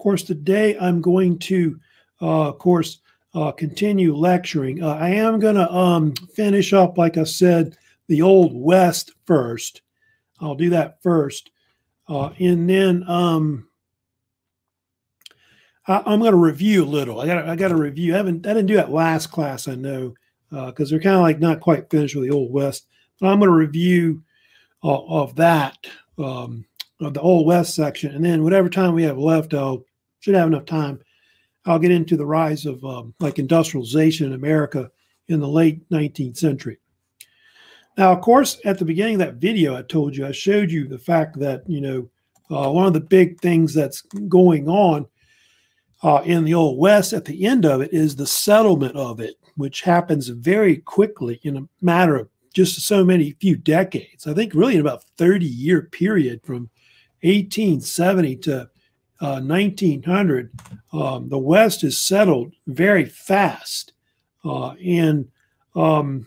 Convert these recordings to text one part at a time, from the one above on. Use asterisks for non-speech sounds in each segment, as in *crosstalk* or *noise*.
course, today I'm going to, uh, of course, uh, continue lecturing. Uh, I am going to um, finish up, like I said, the Old West first. I'll do that first. Uh, and then um, I, am going to review a little. I got I got to review. I haven't I didn't do that last class. I know because uh, they're kind of like not quite finished with the Old West. But I'm going to review uh, of that um, of the Old West section, and then whatever time we have left, I'll should have enough time. I'll get into the rise of um, like industrialization in America in the late 19th century. Now, of course, at the beginning of that video, I told you, I showed you the fact that, you know, uh, one of the big things that's going on uh, in the Old West at the end of it is the settlement of it, which happens very quickly in a matter of just so many few decades. I think really in about 30 year period from 1870 to uh, 1900, um, the West is settled very fast. Uh, and um,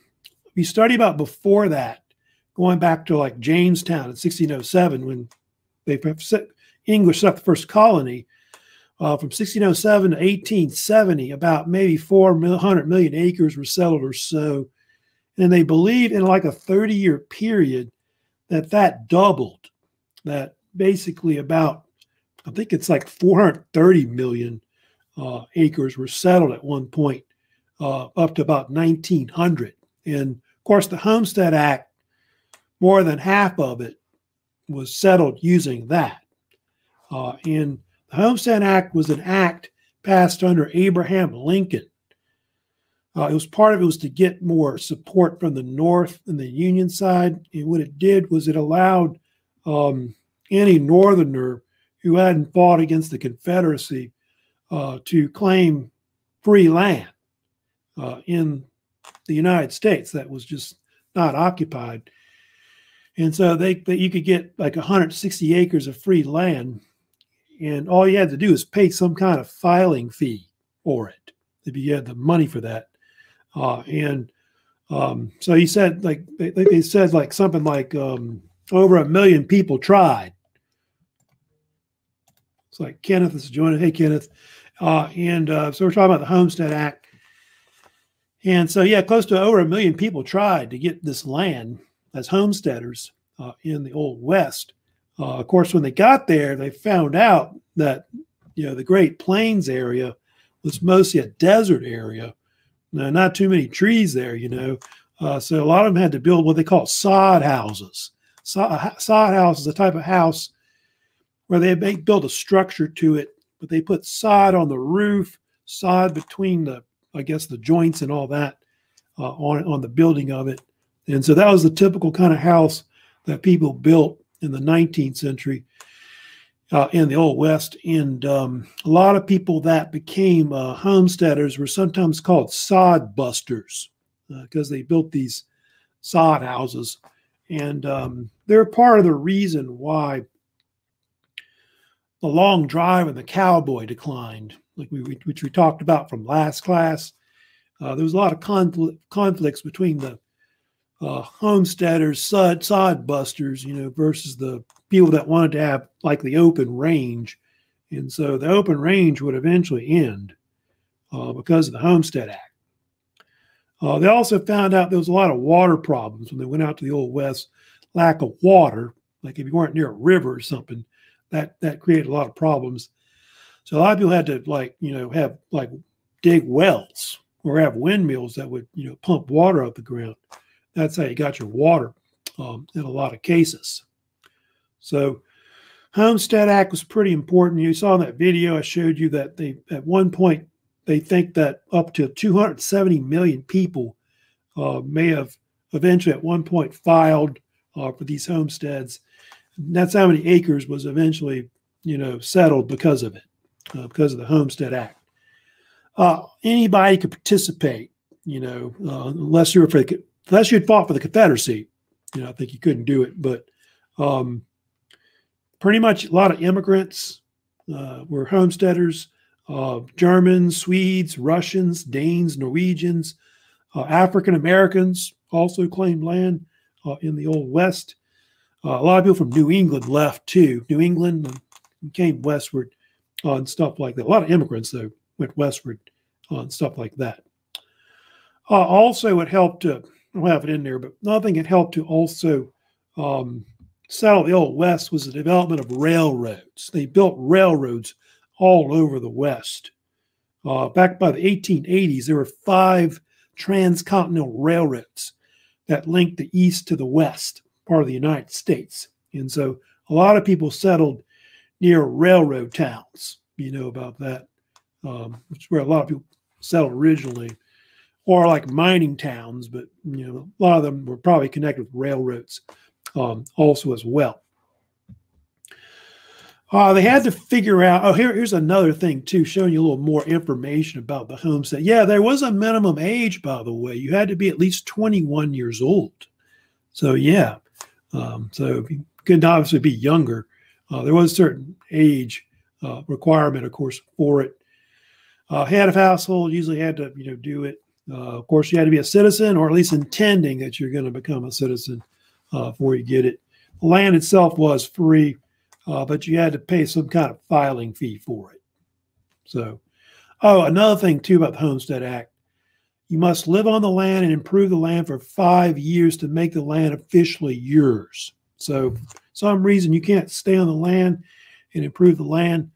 we study about before that, going back to like Jamestown in 1607 when they English set up the first colony. Uh, from 1607 to 1870, about maybe 400 million acres were settled or so. And they believe in like a 30 year period that that doubled, that basically about, I think it's like 430 million uh, acres were settled at one point, uh, up to about 1900. And of course, the Homestead Act, more than half of it was settled using that. Uh, and the Homestead Act was an act passed under Abraham Lincoln. Uh, it was part of it was to get more support from the North and the Union side. And what it did was it allowed um, any Northerner who hadn't fought against the Confederacy uh, to claim free land uh, in the United States that was just not occupied. And so they, they you could get like 160 acres of free land, and all you had to do is pay some kind of filing fee for it if you had the money for that. Uh, and um, so he said like they, they said like something like um, over a million people tried. It's like Kenneth is joining. Hey Kenneth, uh, and uh, so we're talking about the Homestead Act and so, yeah, close to over a million people tried to get this land as homesteaders uh, in the Old West. Uh, of course, when they got there, they found out that you know the Great Plains area was mostly a desert area. Now, not too many trees there, you know. Uh, so a lot of them had to build what they call sod houses. Sod, sod house is a type of house where they built a structure to it, but they put sod on the roof, sod between the I guess the joints and all that uh, on on the building of it. And so that was the typical kind of house that people built in the 19th century uh, in the Old West. And um, a lot of people that became uh, homesteaders were sometimes called sod busters because uh, they built these sod houses. And um, they're part of the reason why the long drive and the cowboy declined like we, which we talked about from last class. Uh, there was a lot of confl- conflicts between the uh, homesteaders, sod, sod busters, you know, versus the people that wanted to have like the open range. And so the open range would eventually end uh, because of the Homestead Act. Uh, they also found out there was a lot of water problems when they went out to the Old West. Lack of water, like if you weren't near a river or something, that that created a lot of problems. So a lot of people had to like, you know, have like dig wells or have windmills that would, you know, pump water out the ground. That's how you got your water um, in a lot of cases. So Homestead Act was pretty important. You saw in that video I showed you that they at one point they think that up to 270 million people uh, may have eventually at one point filed uh, for these homesteads. That's how many acres was eventually, you know, settled because of it uh, because of the Homestead Act. Uh, anybody could participate, you know, uh, unless you're for the, unless you'd fought for the Confederacy. You know, I think you couldn't do it, but um, pretty much a lot of immigrants uh, were homesteaders. Uh, Germans, Swedes, Russians, Danes, Norwegians, uh, African Americans also claimed land in the Old West. A lot of people from New England left too. New England came westward on stuff like that. A lot of immigrants, though, went westward on stuff like that. Uh, also, it helped to, I don't have it in there, but nothing it helped to also um, settle the Old West was the development of railroads. They built railroads all over the West. Uh, back by the 1880s, there were five transcontinental railroads that linked the East to the West, part of the United States. And so a lot of people settled near railroad towns. You know about that, um, which is where a lot of people settled originally, or like mining towns, but you know a lot of them were probably connected with railroads um, also as well. Uh, they had to figure out. Oh, here, here's another thing too, showing you a little more information about the homestead. Yeah, there was a minimum age, by the way. You had to be at least 21 years old. So yeah, um, so you couldn't obviously be younger. Uh, there was a certain age uh, requirement, of course, for it. Uh, head of household usually had to, you know, do it. Uh, of course, you had to be a citizen, or at least intending that you're going to become a citizen uh, before you get it. The land itself was free uh, but you had to pay some kind of filing fee for it. So, oh, another thing too about the Homestead Act you must live on the land and improve the land for five years to make the land officially yours. So, some reason you can't stay on the land and improve the land,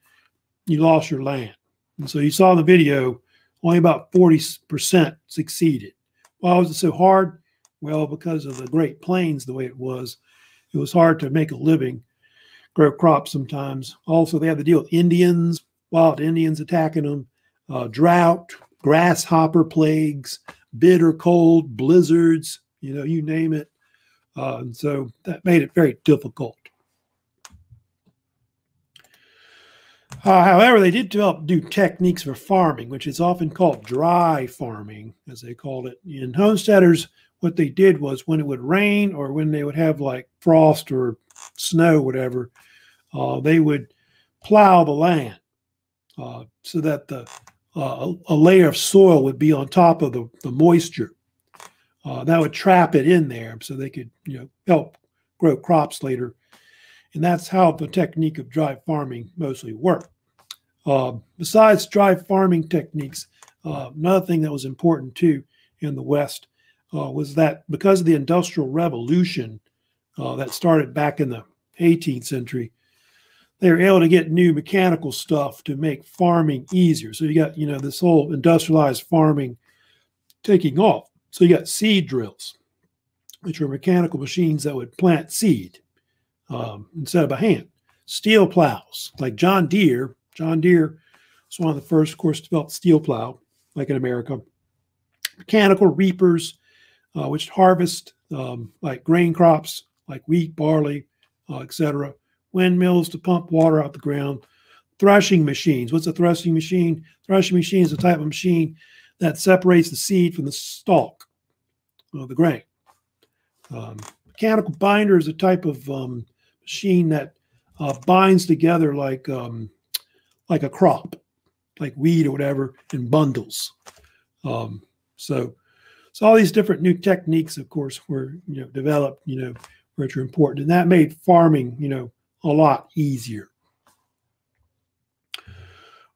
you lost your land. And so you saw in the video, only about 40% succeeded. Why was it so hard? Well, because of the Great Plains, the way it was, it was hard to make a living grow crops sometimes. Also, they had to deal with Indians, wild Indians attacking them, uh, drought, grasshopper plagues, bitter cold, blizzards, you know, you name it. Uh, and so that made it very difficult. Uh, however, they did develop new techniques for farming, which is often called dry farming, as they called it. In homesteaders, what they did was when it would rain or when they would have like frost or snow, whatever, uh, they would plow the land uh, so that the uh, a layer of soil would be on top of the, the moisture. Uh, that would trap it in there so they could you know help grow crops later. And that's how the technique of dry farming mostly worked. Uh, besides dry farming techniques, uh, another thing that was important too in the West was that because of the Industrial Revolution that started back in the 18th century, they were able to get new mechanical stuff to make farming easier. So you got, you know, this whole industrialized farming taking off. So you got seed drills, which were mechanical machines that would plant seed um, instead of a hand. Steel plows, like John Deere. John Deere was one of the first, of course, to develop steel plow, like in America. Mechanical reapers, uh, which harvest um, like grain crops, like wheat, barley, uh, etc windmills to pump water out the ground, threshing machines. What's a threshing machine? Threshing machine is a type of machine that separates the seed from the stalk of the grain. Um, mechanical binder is a type of um, machine that uh, binds together like um, like a crop, like weed or whatever, in bundles. Um, so, so all these different new techniques, of course, were you know developed, you know, which are important, and that made farming, you know, a lot easier.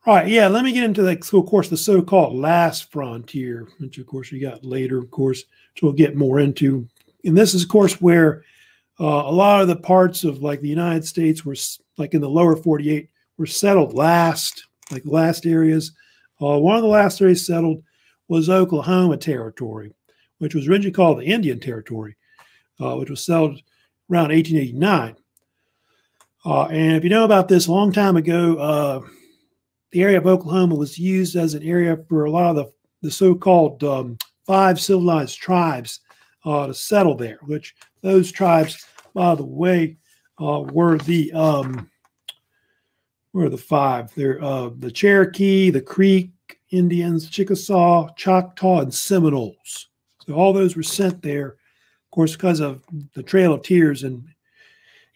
All right, yeah, let me get into the, so of course, the so-called last frontier, which of course you got later, of course, which we'll get more into. And this is, of course, where uh, a lot of the parts of like the United States were like in the lower 48 were settled last, like last areas. Uh, one of the last areas settled was Oklahoma Territory, which was originally called the Indian Territory, uh, which was settled around 1889. Uh, and if you know about this, a long time ago, uh, the area of Oklahoma was used as an area for a lot of the, the so-called um, five civilized tribes uh, to settle there, which those tribes, by the way, uh, were the um, were the five. They're uh, the Cherokee, the Creek Indians, Chickasaw, Choctaw, and Seminoles. So all those were sent there, of course, because of the Trail of Tears and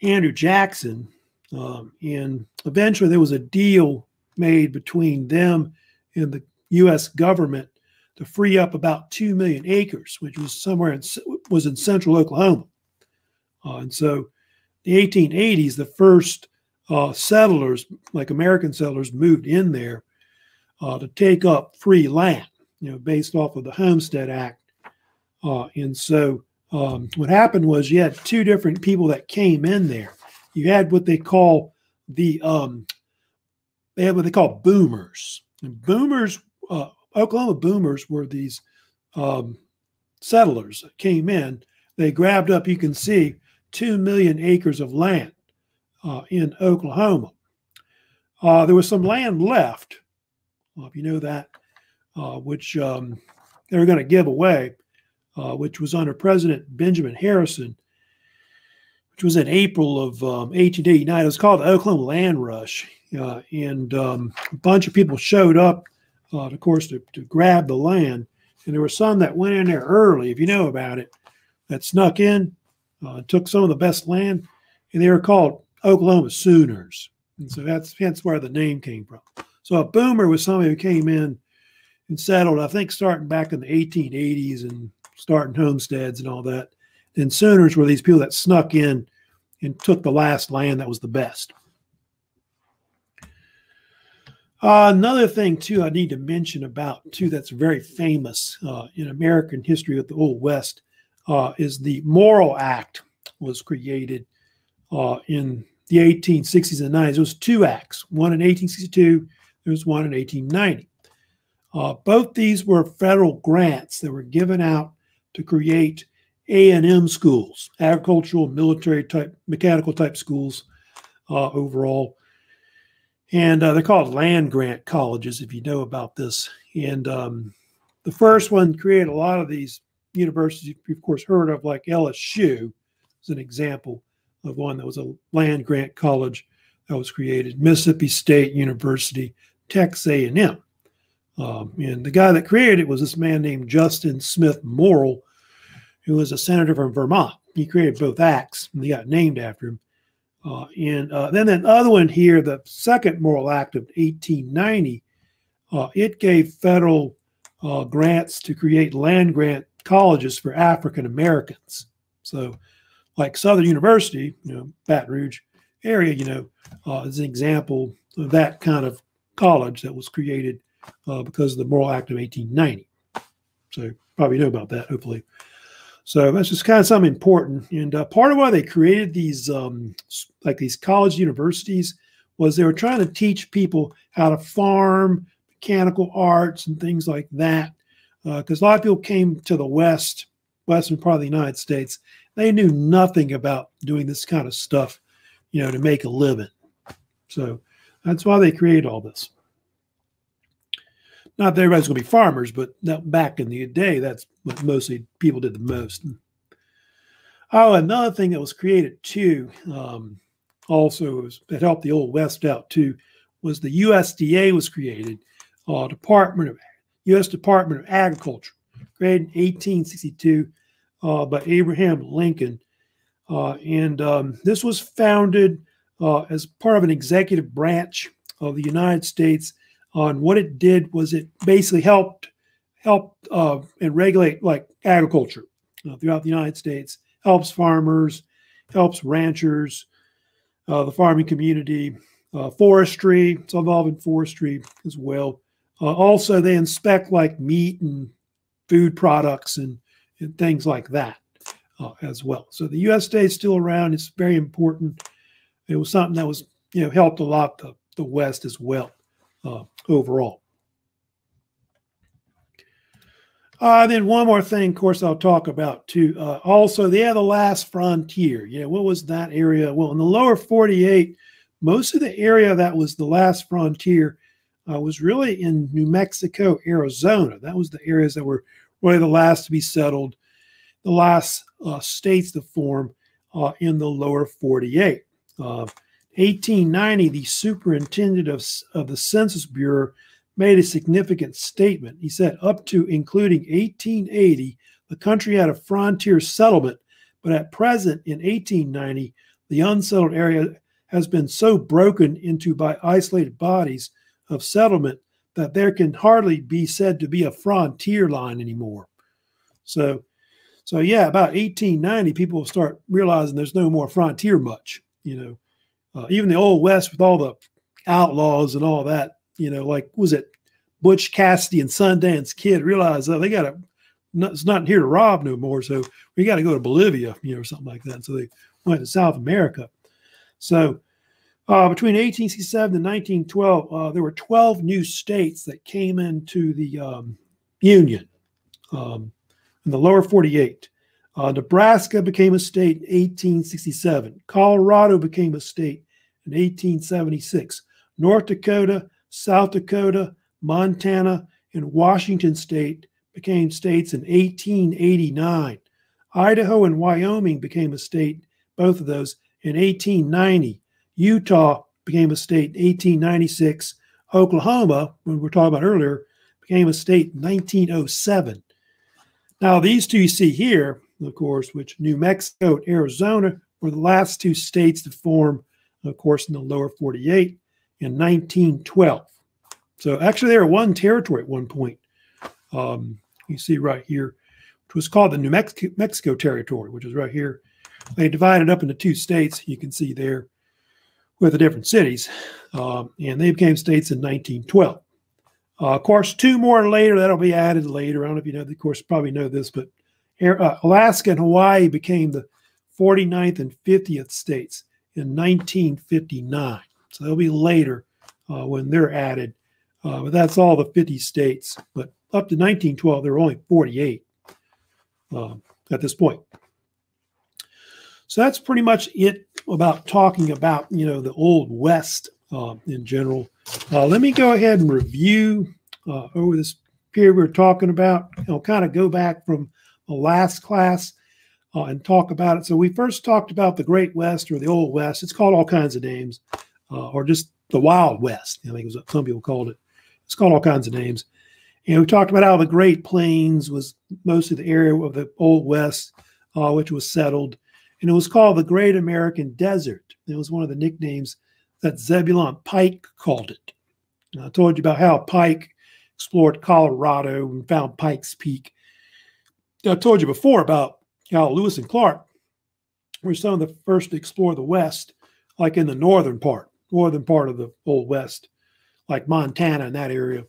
Andrew Jackson um, and eventually there was a deal made between them and the U.S. government to free up about 2 million acres, which was somewhere in, was in central Oklahoma. Uh, and so the 1880s, the first uh, settlers, like American settlers, moved in there uh, to take up free land, you know, based off of the Homestead Act. Uh, and so um, what happened was you had two different people that came in there. You had what they call the um, they had what they call boomers. And boomers, uh, Oklahoma boomers were these um, settlers that came in. They grabbed up, you can see, two million acres of land uh, in Oklahoma. Uh, there was some land left, if you know that, uh, which um, they were going to give away, uh, which was under President Benjamin Harrison, which was in April of um, 1889. It was called the Oklahoma Land Rush. Uh, and um, a bunch of people showed up, of course, to, to grab the land. And there were some that went in there early, if you know about it, that snuck in, took some of the best land, and they were called Oklahoma Sooners. And so that's hence where the name came from. So a boomer was somebody who came in and settled, I think, starting back in the 1880s and starting homesteads and all that. And Sooners were these people that snuck in and took the last land that was the best. Uh, another thing, too, I need to mention about, too, that's very famous uh, in American history of the Old West uh, is the Morrill Act was created uh, in the 1860s and 90s. There was two acts, one in 1862, there was one in 1890. Uh, both these were federal grants that were given out to create A&M schools, agricultural, military type, mechanical type schools uh, overall. And uh, they're called land grant colleges, if you know about this. And um, the first one created a lot of these universities you've, of course, heard of, like LSU, is an example of one that was a land grant college that was created, Mississippi State University, Texas A&M. Um, and the guy that created it was this man named Justin Smith Morrill, who was a senator from Vermont. He created both acts, and they got named after him. Uh, and uh, then that other one here, the second Morrill Act of 1890, uh, it gave federal uh, grants to create land grant colleges for African Americans. So like Southern University, you know, Baton Rouge area, you know, uh, is an example of that kind of college that was created uh, because of the Morrill Act of 1890. So probably know about that, hopefully. So that's just kind of something important. And uh, part of why they created these, um, like these college universities, was they were trying to teach people how to farm, mechanical arts, and things like that. Because uh, a lot of people came to the West, western part of the United States, they knew nothing about doing this kind of stuff, you know, to make a living. So that's why they created all this. Not that everybody's going to be farmers, but back in the day, that's what mostly people did the most. Oh, another thing that was created too, um, also was, that helped the old West out too, was the USDA was created, uh, Department of U.S. Department of Agriculture, created in 1862 uh, by Abraham Lincoln. Uh, and um, this was founded uh, as part of an executive branch of the United States. On what it did was it basically helped helped uh, and regulate like agriculture uh, throughout the United States. Helps farmers, helps ranchers, uh, the farming community, forestry. It's involved in forestry as well. also, they inspect like meat and food products and and things like that uh, as well. So the USDA's still around. It's very important. It was something that was, you know, helped a lot the, the West as well uh, overall. Uh, then one more thing, of course, I'll talk about too. Uh, also, had the last frontier. Yeah, what was that area? Well, in the lower 48, most of the area that was the last frontier uh, was really in New Mexico, Arizona. That was the areas that were really the last to be settled, the last uh, states to form uh, in the lower 48. Uh, 1890, the superintendent of, of the Census Bureau made a significant statement. He said, up to including 1880, the country had a frontier settlement, but at present in 1890, the unsettled area has been so broken into by isolated bodies of settlement that there can hardly be said to be a frontier line anymore. So, so yeah, about 1890, people start realizing there's no more frontier much, you know. Uh, even the old West with all the outlaws and all that, you know, like was it Butch Cassidy and Sundance Kid realized that they got to, it's not here to rob no more. So we got to go to Bolivia, you know, or something like that. So they went to South America. So uh, between 1867 and 1912, uh, there were 12 new states that came into the um, Union um, in the lower 48. Uh, Nebraska became a state in 1867. Colorado became a state in 1876. North Dakota, South Dakota, Montana, and Washington state became states in 1889. Idaho and Wyoming became a state, both of those, in 1890. Utah became a state in 1896. Oklahoma, when we were talking about earlier, became a state in 1907. Now, these two you see here, of course, which New Mexico and Arizona were the last two states to form, of course, in the lower 48 in 1912. So actually, they were one territory at one point. Um, you see right here, which was called the New Mexico, Mexico Territory, which is right here. They divided up into two states. You can see there with the different cities, um, and they became states in 1912. Uh, of course, two more later that'll be added later. I don't know if you know. Of course, probably know this, but uh, Alaska and Hawaii became the 49th and 50th states in 1959. So they'll be later uh, when they're added. Uh, but that's all the 50 states. But up to 1912, there were only 48 um, at this point. So that's pretty much it about talking about you know the old west uh, in general. Uh, let me go ahead and review uh, over this period we are talking about. I'll kind of go back from the last class uh, and talk about it. So we first talked about the Great West or the Old West. It's called all kinds of names, uh, or just the Wild West. I think it was some people called it. It's called all kinds of names. And we talked about how the Great Plains was mostly the area of the Old West, uh, which was settled. And it was called the Great American Desert. It was one of the nicknames that Zebulon Pike called it. I told you about how Pike explored Colorado and found Pike's Peak. I told you before about how Lewis and Clark were some of the first to explore the West, like in the northern part, northern part of the Old West, like Montana and that area.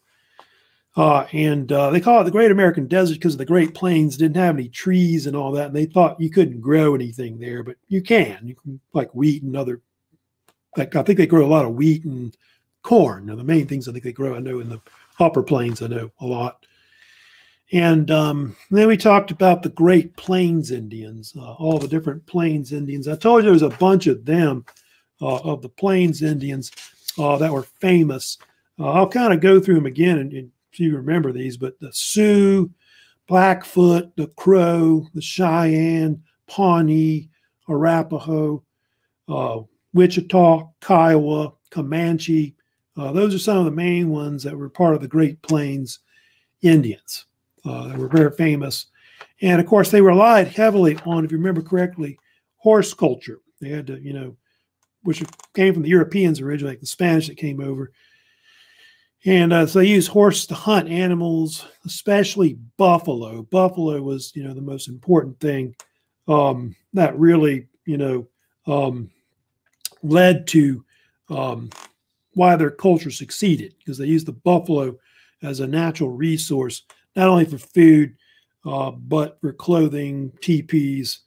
Uh, and uh, they call it the Great American Desert because the Great Plains didn't have any trees and all that. And they thought you couldn't grow anything there, but you can. You can like wheat and other. Like I think they grow a lot of wheat and corn. Now the main things I think they grow, I know in the upper plains, I know a lot. And um, then we talked about the Great Plains Indians, uh, all the different Plains Indians. I told you there was a bunch of them, uh, of the Plains Indians uh, that were famous. Uh, I'll kind of go through them again and, and if you remember these, but the Sioux, Blackfoot, the Crow, the Cheyenne, Pawnee, Arapaho, uh, Wichita, Kiowa, Comanche. Uh, those are some of the main ones that were part of the Great Plains Indians. Uh, were very famous. And of course, they relied heavily on, if you remember correctly, horse culture. They had to, you know, which came from the Europeans originally, like the Spanish that came over. And uh, so they used horse to hunt animals, especially buffalo. Buffalo was, you know, the most important thing um, that really, you know, um, led to um, why their culture succeeded because they used the buffalo as a natural resource, not only for food, uh, but for clothing, teepees,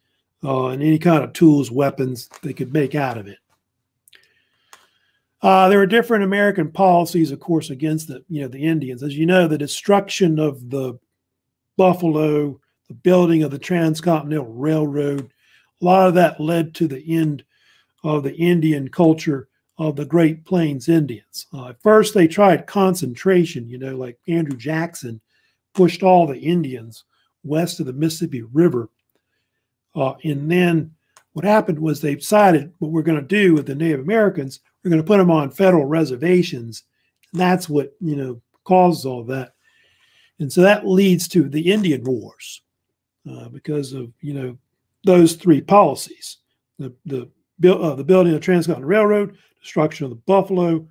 uh, and any kind of tools, weapons they could make out of it. Uh, there were different American policies, of course, against the you know the Indians. As you know, the destruction of the buffalo, the building of the transcontinental railroad, a lot of that led to the end of the Indian culture of the Great Plains Indians. Uh, at first, they tried concentration. You know, like Andrew Jackson pushed all the Indians west of the Mississippi River, uh, and then what happened was they decided what we're going to do with the Native Americans we're going to put them on federal reservations. And that's what, you know, causes all that. And so that leads to the Indian Wars uh, because of, you know, those three policies the, the, uh, the building of the Transcontinental Railroad, destruction of the buffalo,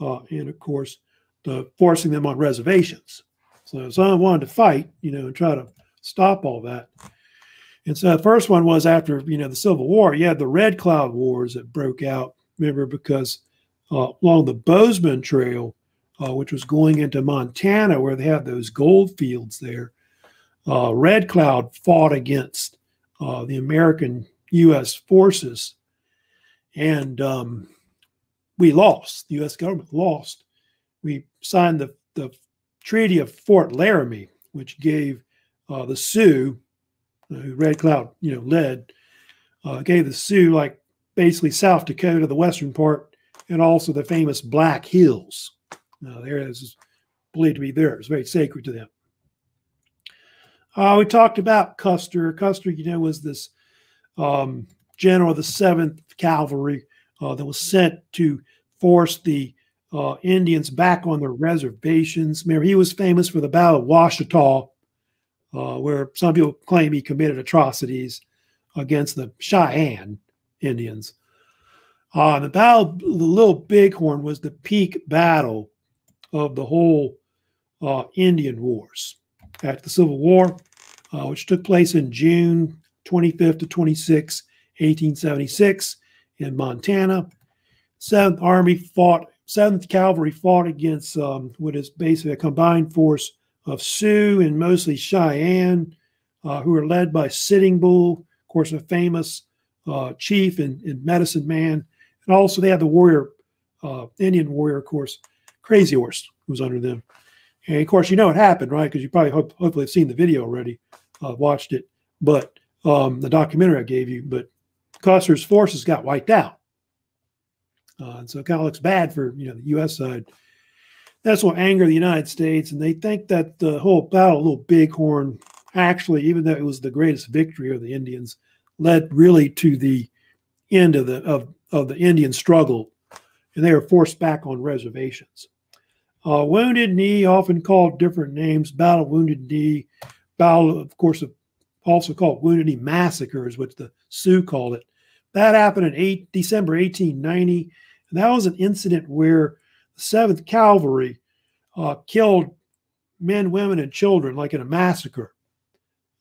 uh, and of course, the forcing them on reservations. So someone wanted to fight, you know, and try to stop all that. And so the first one was after, you know, the Civil War, you had the Red Cloud Wars that broke out remember, because uh, along the Bozeman Trail, uh, which was going into Montana, where they had those gold fields there, uh, Red Cloud fought against uh, the American U.S. forces, and um, we lost. The U.S. government lost. We signed the, the Treaty of Fort Laramie, which gave uh, the Sioux, who Red Cloud, you know, led, uh, gave the Sioux like basically South Dakota, the western part, and also the famous Black Hills. Uh, there is believed to be there. It's very sacred to them. Uh, we talked about Custer. Custer, you know, was this um, general of the 7th Cavalry uh, that was sent to force the uh, Indians back on their reservations. Remember, he was famous for the Battle of Washita, uh, where some people claim he committed atrocities against the Cheyenne Indians. Uh, the Battle of the Little Bighorn was the peak battle of the whole uh, Indian Wars at the Civil War, uh, which took place in June 25th to 26, 1876 in Montana. Seventh Army fought, Seventh Cavalry fought against um, what is basically a combined force of Sioux and mostly Cheyenne, uh, who were led by Sitting Bull, of course, a famous uh, chief and, and, medicine man. And also they had the warrior, uh, Indian warrior, of course, Crazy Horse, who was under them. And of course, you know what happened, right? Because you probably hope, hopefully have seen the video already, uh, watched it, but um, the documentary I gave you. But Custer's forces got wiped out, uh, and so it kind of looks bad for you know the U.S. side. That's what angered the United States, and they think that the whole battle, of Little Bighorn, actually, even though it was the greatest victory of the Indians, led really to the end of the of, of the Indian struggle, and they were forced back on reservations. Uh, wounded Knee, often called different names, Battle Wounded Knee, Battle, of course, also called Wounded Knee Massacre, is what the Sioux called it. That happened in eight, December 1890. And that was an incident where the 7th Cavalry uh, killed men, women, and children, like in a massacre,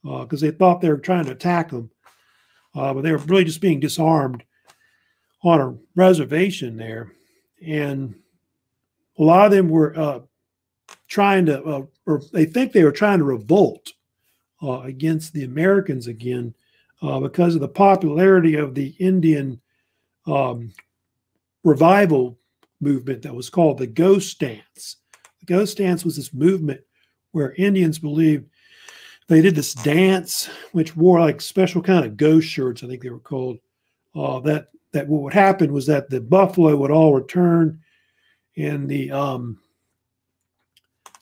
because uh, they thought they were trying to attack them. Uh, but they were really just being disarmed on a reservation there. And a lot of them were uh, trying to, uh, or they think they were trying to revolt uh, against the Americans again because of the popularity of the Indian um, revival movement that was called the Ghost Dance. The Ghost Dance was this movement where Indians believed they did this dance, which wore like special kind of ghost shirts, I think they were called. Uh, that that what would happen was that the buffalo would all return and the um,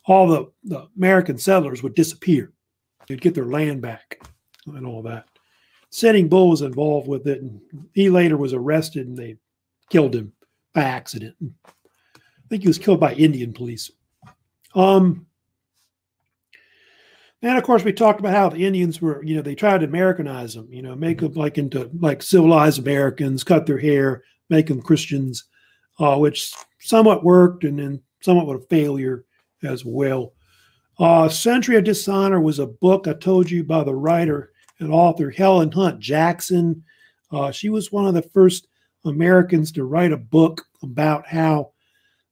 all the, the American settlers would disappear. They'd get their land back and all that. Sitting Bull was involved with it, and he later was arrested, and they killed him by accident. I think he was killed by Indian police. Um, and of course, we talked about how the Indians were, you know, they tried to Americanize them, you know, make them like into like civilized Americans, cut their hair, make them Christians, uh, which somewhat worked and then somewhat with a failure as well. Uh, Century of Dishonor was a book I told you by the writer and author Helen Hunt Jackson. Uh, she was one of the first Americans to write a book about how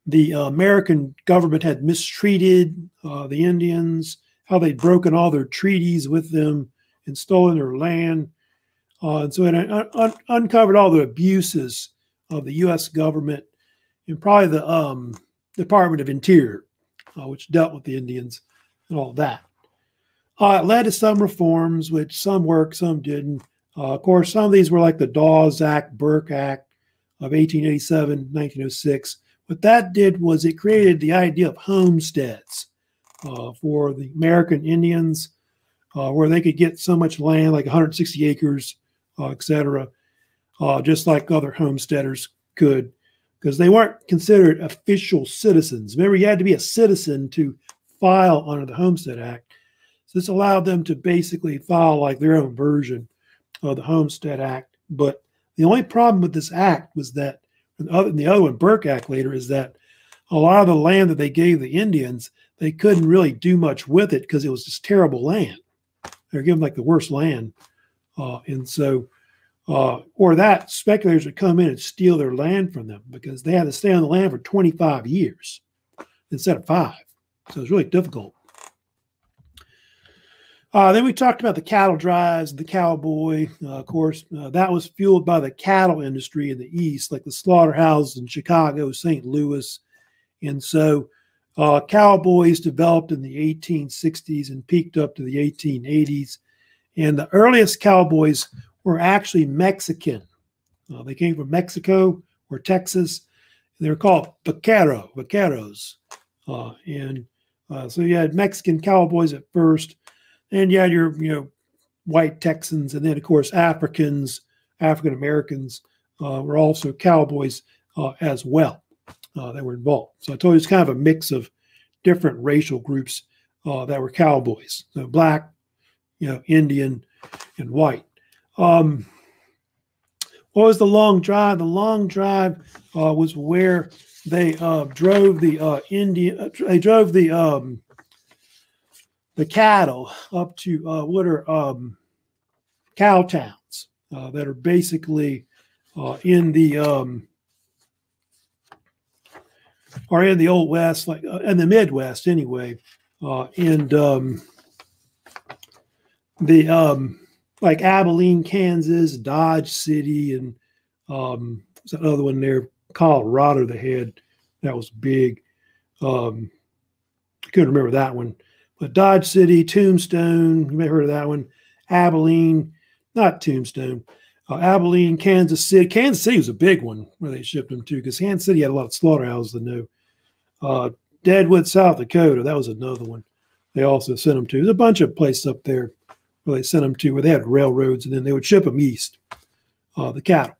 the uh, American government had mistreated uh, the Indians, how they'd broken all their treaties with them and stolen their land. Uh, and so it un- un- uncovered all the abuses of the U.S. government and probably the um, Department of Interior, uh, which dealt with the Indians and all that. Uh, it led to some reforms, which some worked, some didn't. Uh, of course, some of these were like the Dawes Act, Burke Act of 1887, 1906. What that did was it created the idea of homesteads uh, for the American Indians, uh, where they could get so much land, like 160 acres, uh, et cetera, uh, just like other homesteaders could because they weren't considered official citizens. Remember, you had to be a citizen to file under the Homestead Act. So this allowed them to basically file like their own version of the Homestead Act. But the only problem with this act was that, and other, the other one, Burke Act later, is that a lot of the land that they gave the Indians, they couldn't really do much with it because it was just terrible land. They're given like the worst land. Uh, and so uh, or that speculators would come in and steal their land from them because they had to stay on the land for 25 years instead of five. So it's really difficult. Uh, then we talked about the cattle drives, the cowboy. Uh, of course, uh, that was fueled by the cattle industry in the East, like the slaughterhouses in Chicago, St. Louis. And so uh, cowboys developed in the 1860s and peaked up to the 1880s. And the earliest cowboys were actually Mexican. Uh, they came from Mexico or Texas. They were called vaquero, vaqueros. Uh, and so you had Mexican cowboys at first and had your you know white Texans, and then of course Africans, African Americans uh, were also cowboys uh, as well uh, that were involved. So I told you it's kind of a mix of different racial groups uh, that were cowboys. So black, you know, Indian, and white. Um, what was the long drive? The long drive uh, was where they uh, drove the Indian. they drove the um, the cattle up to uh, what are um, cow towns uh, that are basically uh, in the um, are in the old west, like uh, in the Midwest anyway, uh, and um, the um, like Abilene, Kansas, Dodge City, and um, there's another one there, Colorado. The head that was big. Um, I couldn't remember that one. But Dodge City, Tombstone, you may have heard of that one. Abilene, not Tombstone, uh, Abilene, Kansas City. Kansas City was a big one where they shipped them to because Kansas City had a lot of slaughterhouses to know. Uh, Deadwood, South Dakota, that was another one. They also sent them to. There's a bunch of places up there where they sent them to where they had railroads and then they would ship them east, uh, the cattle.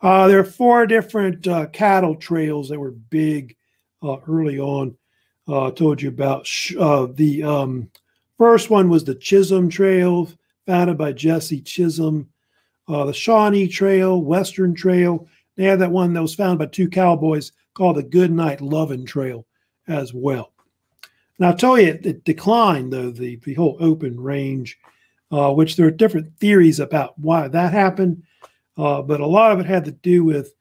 Uh, there are four different uh, cattle trails that were big uh, early on uh, told you about. Uh, the um, first one was the Chisholm Trail, founded by Jesse Chisholm. Uh, the Shawnee Trail, Western Trail. They had that one that was founded by two cowboys called the Goodnight Loving Trail as well. And I'll tell you, it, it declined, though, the, the whole open range, uh, which there are different theories about why that happened. Uh, but a lot of it had to do with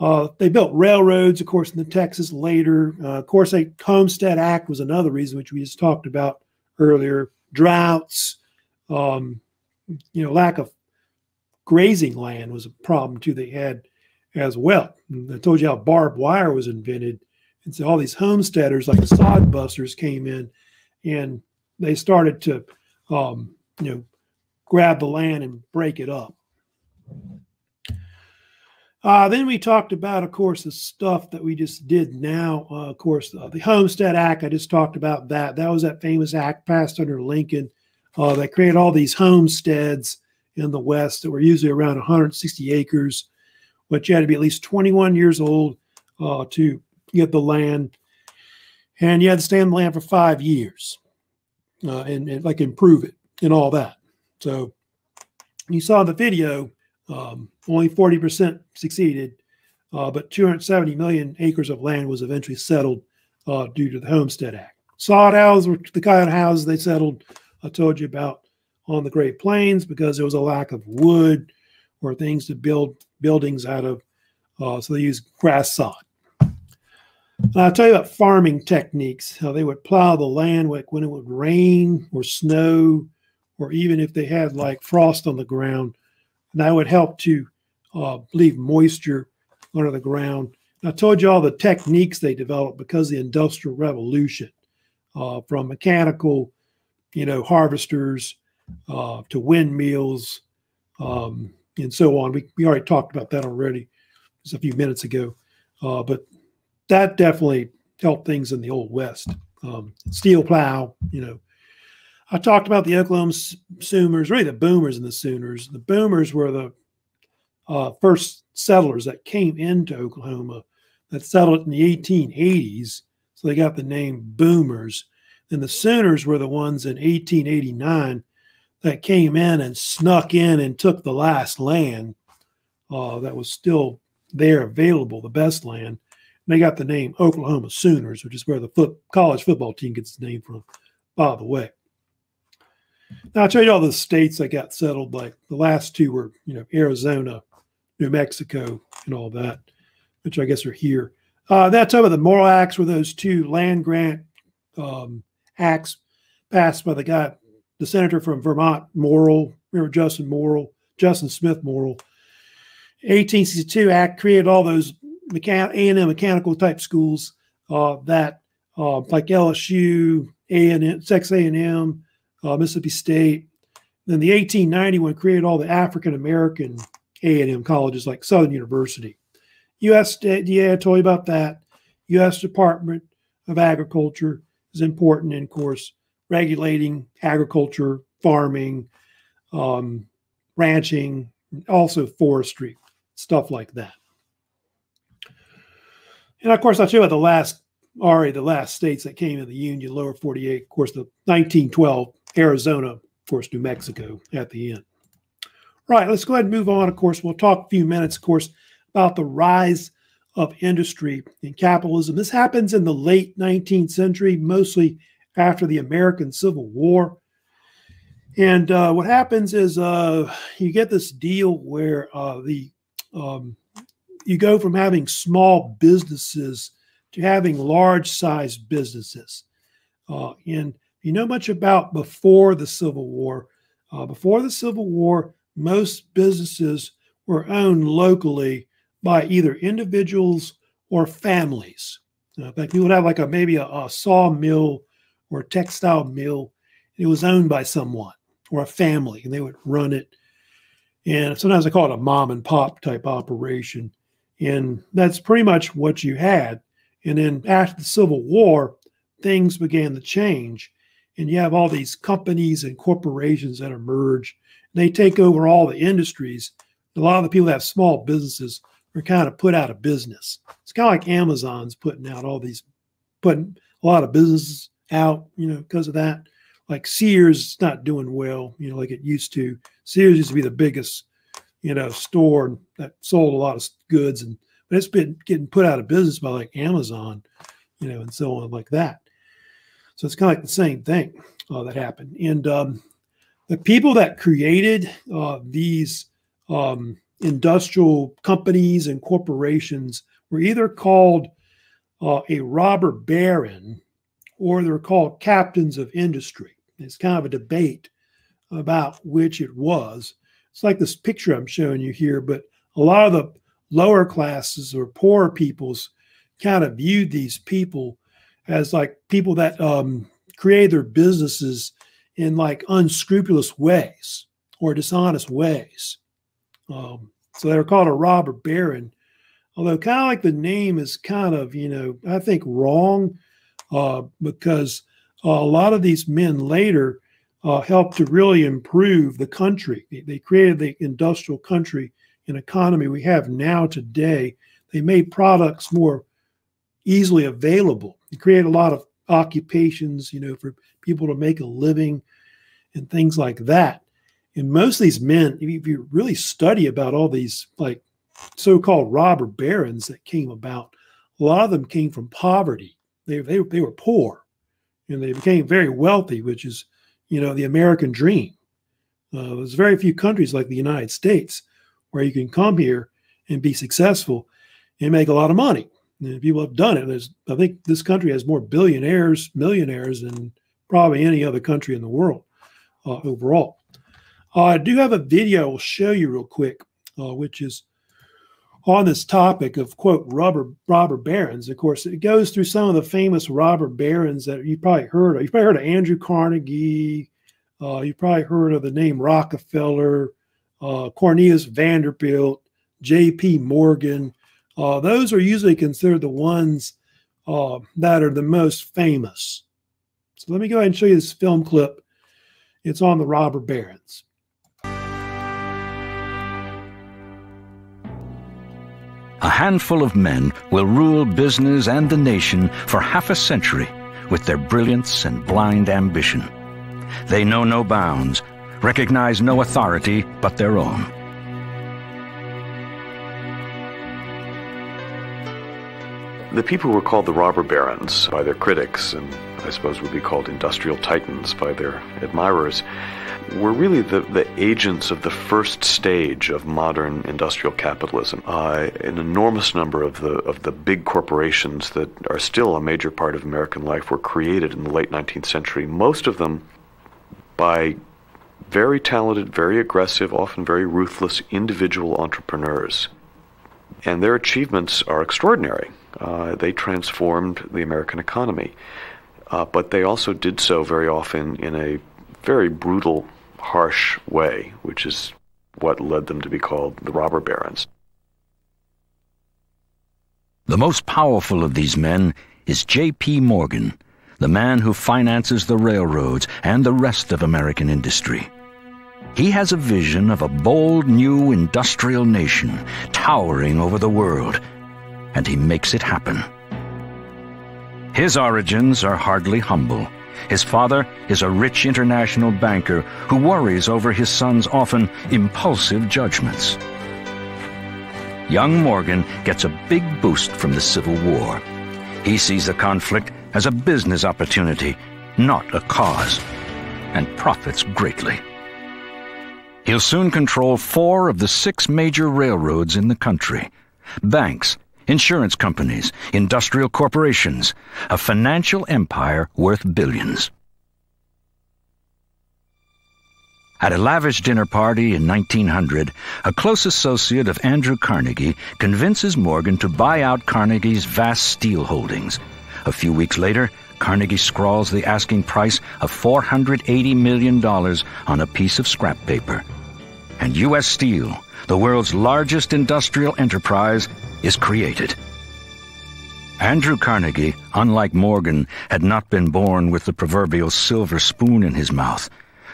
uh, they built railroads, of course, in the Texas later. Uh, of course, a Homestead Act was another reason, which we just talked about earlier. Droughts, um, you know, lack of grazing land was a problem too. They had as well. I told you how barbed wire was invented, and so all these homesteaders, like the sod busters, came in, and they started to, um, you know, grab the land and break it up. Uh, then we talked about, of course, the stuff that we just did now. Uh, of course, uh, the Homestead Act, I just talked about that. That was that famous act passed under Lincoln uh, that created all these homesteads in the West that were usually around 160 acres, but you had to be at least 21 years old uh, to get the land. And you had to stay on the land for five years uh, and, and like improve it and all that. So you saw the video um, only 40% succeeded, uh, but 270 million acres of land was eventually settled uh, due to the Homestead Act. Sod houses were the kind of houses they settled, I told you about on the Great Plains because there was a lack of wood or things to build buildings out of. Uh, so they used grass sod. I'll tell you about farming techniques, how they would plow the land when it would rain or snow, or even if they had like frost on the ground, and that would help to uh, leave moisture under the ground. And I told you all the techniques they developed because of the Industrial Revolution, uh, from mechanical, you know, harvesters uh, to windmills um, and so on. We, we already talked about that already just a few minutes ago, uh, but that definitely helped things in the Old West. Um, steel plow, you know, I talked about the Oklahoma Sooners, really the Boomers and the Sooners. The Boomers were the uh, first settlers that came into Oklahoma that settled in the 1880s. So they got the name Boomers. And the Sooners were the ones in 1889 that came in and snuck in and took the last land uh, that was still there available, the best land. And they got the name Oklahoma Sooners, which is where the foot, college football team gets the name from, by the way. Now I'll tell you all the states that got settled. Like the last two were, you know, Arizona, New Mexico, and all that, which I guess are here. Uh, that's over the Morrill Acts were those two land grant um, acts passed by the guy, the senator from Vermont, Morrill. Remember Justin Morrill, Justin Smith Morrill. 1862 Act created all those mechan- A&M mechanical type schools uh, that, uh, like LSU, A&M, Texas A&M, uh, Mississippi State. Then the 1891 created all the African American A&M colleges like Southern University. U.S. yeah, I told you about that. U.S. Department of Agriculture is important, of course, regulating agriculture, farming, um, ranching, also forestry, stuff like that. And of course, I'll show you about the last, already the last states that came in the Union, lower 48, of course, the 1912, Arizona, of course, New Mexico at the end. Right, let's go ahead and move on. Of course, we'll talk a few minutes, of course, about the rise of industry and capitalism. This happens in the late 19th century, mostly after the American Civil War. And uh, what happens is uh, you get this deal where uh, the um, you go from having small businesses to having large sized businesses. Uh, and you know much about before the Civil War, uh, before the Civil War, most businesses were owned locally by either individuals or families. Uh, in fact, you would have like a maybe a, a sawmill or a textile mill. It was owned by someone or a family, and they would run it. And sometimes I call it a mom and pop type operation. And that's pretty much what you had. And then after the Civil War, things began to change. And you have all these companies and corporations that emerge. They take over all the industries. A lot of the people that have small businesses are kind of put out of business. It's kind of like Amazon's putting out all these, putting a lot of businesses out, you know, because of that. Like Sears is not doing well, you know, like it used to. Sears used to be the biggest you know, store that sold a lot of goods, and but it's been getting put out of business by like Amazon, you know, and so on like that. So it's kind of like the same thing uh, that happened. And um, the people that created uh, these um, industrial companies and corporations were either called uh, a robber baron or they're called captains of industry. It's kind of a debate about which it was it's like this picture I'm showing you here, but a lot of the lower classes or poorer peoples kind of viewed these people as like people that um, create their businesses in like unscrupulous ways or dishonest ways. Um, so they're called a robber baron. Although kind of like the name is kind of, you know, I think wrong uh, because uh, a lot of these men later uh, helped to really improve the country. They created the industrial country and economy we have now today. They made products more easily available. They created a lot of occupations, you know, for people to make a living and things like that. And most of these men, if you really study about all these like so-called robber barons that came about, a lot of them came from poverty. They, they, they were poor and they became very wealthy, which is you know, the American dream. Uh, there's very few countries like the United States where you can come here and be successful and make a lot of money. People have done it. There's, I think this country has more billionaires, millionaires than probably any other country in the world uh, overall. Uh, I do have a video I'll show you real quick, uh, which is on this topic of quote robber robber barons. Of course, it goes through some of the famous robber barons that you probably heard of. You probably heard of Andrew Carnegie. Uh, you probably heard of the name Rockefeller, uh, Cornelius Vanderbilt, J.P. Morgan. Uh, those are usually considered the ones uh, that are the most famous. So let me go ahead and show you this film clip. It's on the robber barons. A handful of men will rule business and the nation for half a century with their brilliance and blind ambition. They know no bounds, recognize no authority but their own. The people who were called the robber barons by their critics, and I suppose would be called industrial titans by their admirers, were really the, the agents of the first stage of modern industrial capitalism. Uh, an enormous number of the of the big corporations that are still a major part of American life were created in the late 19th century. Most of them by very talented, very aggressive, often very ruthless individual entrepreneurs. And their achievements are extraordinary. Uh, they transformed the American economy. Uh, but they also did so very often in a very brutal harsh way, which is what led them to be called the robber barons. The most powerful of these men is J.P. Morgan, the man who finances the railroads and the rest of American industry. He has a vision of a bold new industrial nation towering over the world, and he makes it happen. His origins are hardly humble. His father is a rich international banker who worries over his son's often impulsive judgments. Young Morgan gets a big boost from the Civil War. He sees the conflict as a business opportunity, not a cause, and profits greatly. He'll soon control four of the six major railroads in the country banks, insurance companies, industrial corporations, a financial empire worth billions. At a lavish dinner party in 1900, a close associate of Andrew Carnegie convinces Morgan to buy out Carnegie's vast steel holdings. A few weeks later, Carnegie scrawls the asking price of $480 million on a piece of scrap paper. And U.S. Steel, the world's largest industrial enterprise, is created. Andrew Carnegie, unlike Morgan, had not been born with the proverbial silver spoon in his mouth.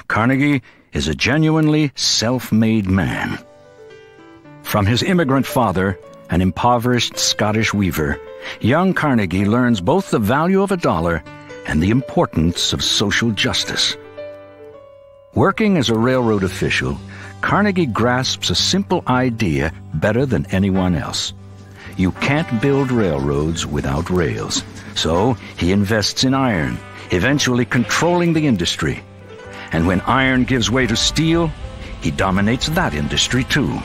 Carnegie is a genuinely self-made man. From his immigrant father, an impoverished Scottish weaver, young Carnegie learns both the value of a dollar and the importance of social justice. Working as a railroad official, Carnegie grasps a simple idea better than anyone else. You can't build railroads without rails. So he invests in iron, eventually controlling the industry. And when iron gives way to steel, he dominates that industry too.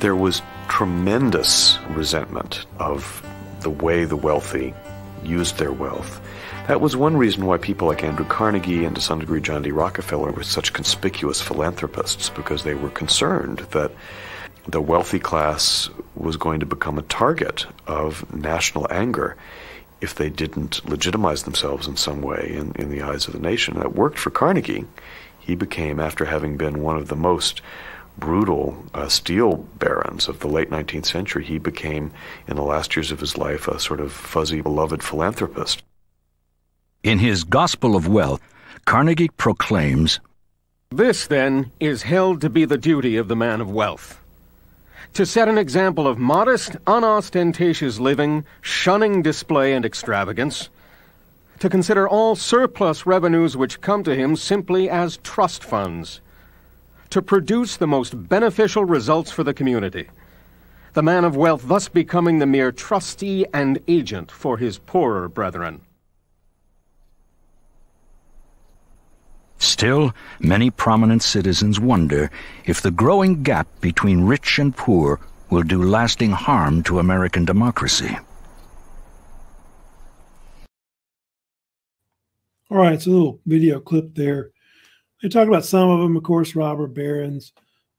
There was tremendous resentment of the way the wealthy used their wealth. That was one reason why people like Andrew Carnegie and to some degree John D. Rockefeller were such conspicuous philanthropists because they were concerned that the wealthy class was going to become a target of national anger if they didn't legitimize themselves in some way in, in the eyes of the nation. That worked for Carnegie. He became, after having been one of the most brutal uh, steel barons of the late 19th century, he became, in the last years of his life, a sort of fuzzy, beloved philanthropist. In his Gospel of Wealth, Carnegie proclaims This, then, is held to be the duty of the man of wealth to set an example of modest, unostentatious living, shunning display and extravagance, to consider all surplus revenues which come to him simply as trust funds, to produce the most beneficial results for the community, the man of wealth thus becoming the mere trustee and agent for his poorer brethren. Still, many prominent citizens wonder if the growing gap between rich and poor will do lasting harm to American democracy. All right, so a little video clip there. They talk about some of them, of course, robber barons,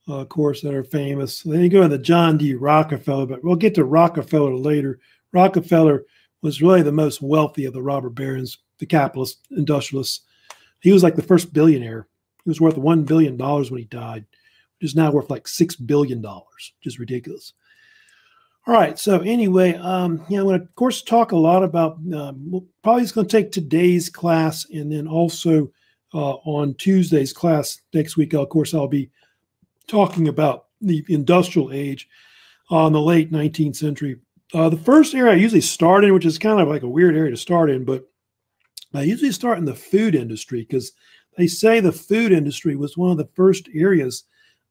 uh, of course, that are famous. Then you go into John D. Rockefeller, but we'll get to Rockefeller later. Rockefeller was really the most wealthy of the robber barons, the capitalist industrialists he was like the first billionaire. He was worth $1 billion when he died, which is now worth like $6 billion, which is ridiculous. All right. So anyway, um, yeah, I'm going to, of course, talk a lot about, um, probably it's going to take today's class and then also uh, on Tuesday's class next week, of course, I'll be talking about the industrial age on the late 19th century. Uh, the first area I usually start in, which is kind of like a weird area to start in, but I usually start in the food industry because they say the food industry was one of the first areas